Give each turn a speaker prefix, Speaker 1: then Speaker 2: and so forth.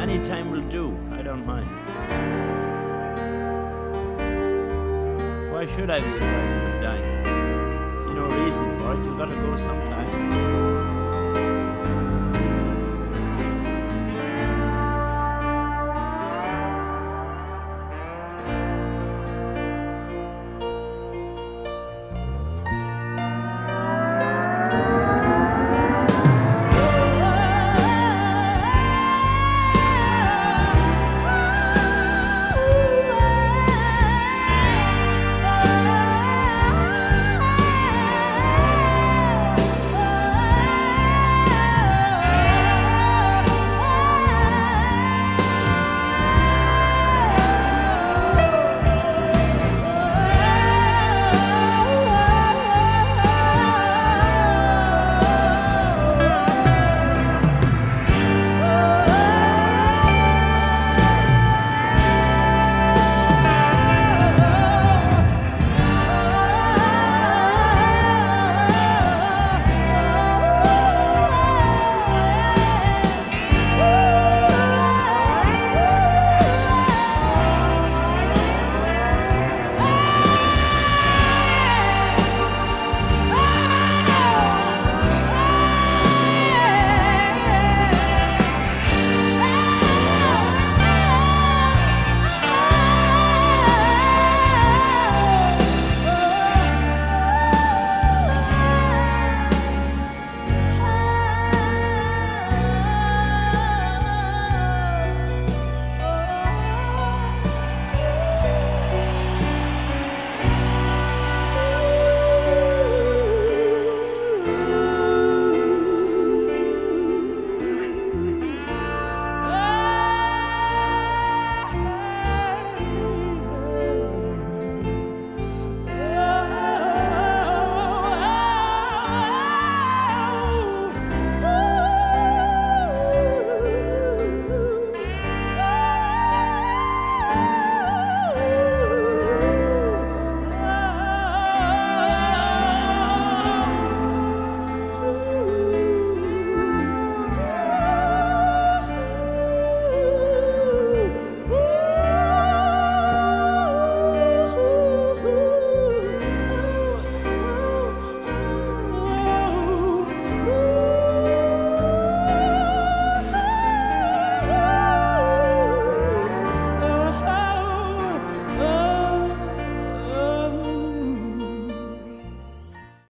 Speaker 1: Any time will do. I don't mind. Why should I be afraid of dying? There's no reason for it. You've got to go sometime.